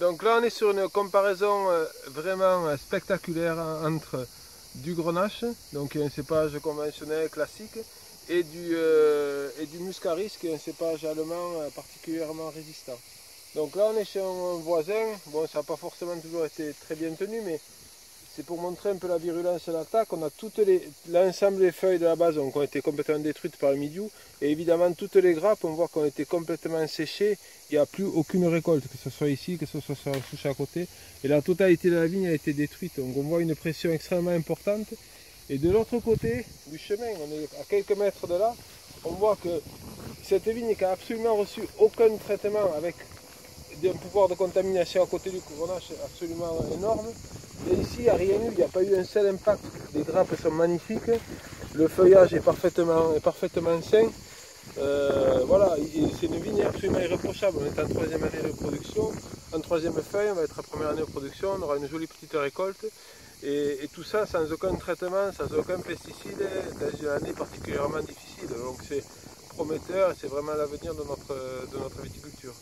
Donc là on est sur une comparaison euh, vraiment euh, spectaculaire entre du grenache, donc un cépage conventionnel classique, et du, euh, et du muscaris, qui est un cépage allemand particulièrement résistant. Donc là on est chez un voisin, bon ça n'a pas forcément toujours été très bien tenu, mais c'est pour montrer un peu la virulence de l'attaque. On a l'ensemble des feuilles de la base ont été complètement détruites par le milieu. Et évidemment, toutes les grappes, on voit qu'ont été complètement séchées. Il n'y a plus aucune récolte, que ce soit ici, que ce soit sur la souche à côté. Et la totalité de la vigne a été détruite. Donc on voit une pression extrêmement importante. Et de l'autre côté du chemin, on est à quelques mètres de là, on voit que cette vigne qui a absolument reçu aucun traitement avec un pouvoir de contamination à côté du couronnage absolument énorme. Et ici, il n'y a rien eu, il n'y a pas eu un seul impact. Les grappes sont magnifiques, le feuillage est parfaitement, est parfaitement sain. Euh, voilà, c'est une vigne absolument irréprochable. On est en troisième année de production, en troisième feuille, on va être en première année de production, on aura une jolie petite récolte. Et, tout ça sans aucun traitement, sans aucun pesticide, dans une année particulièrement difficile. Donc c'est prometteur et c'est vraiment l'avenir de notre, de notre viticulture.